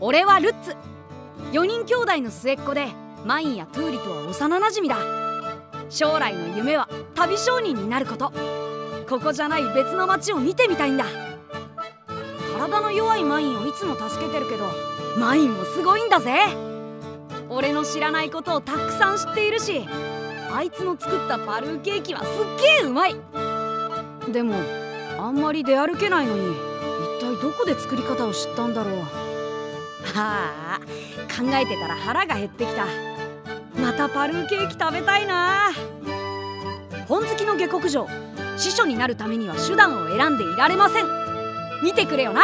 俺はルッツ。4人兄弟の末っ子でマインやトゥーリとは幼なじみだ。将来の夢は旅商人になること。ここじゃない別の街を見てみたいんだ。体の弱いマインをいつも助けてるけどマインもすごいんだぜ。俺の知らないことをたくさん知っているしあいつの作ったパルーケーキはすっげえうまい。でもあんまり出歩けないのに一体どこで作り方を知ったんだろう。はあ考えてたら腹が減ってきた。またパルーケーキ食べたいな。本好きの下克上司書になるためには手段を選んでいられません。見てくれよな。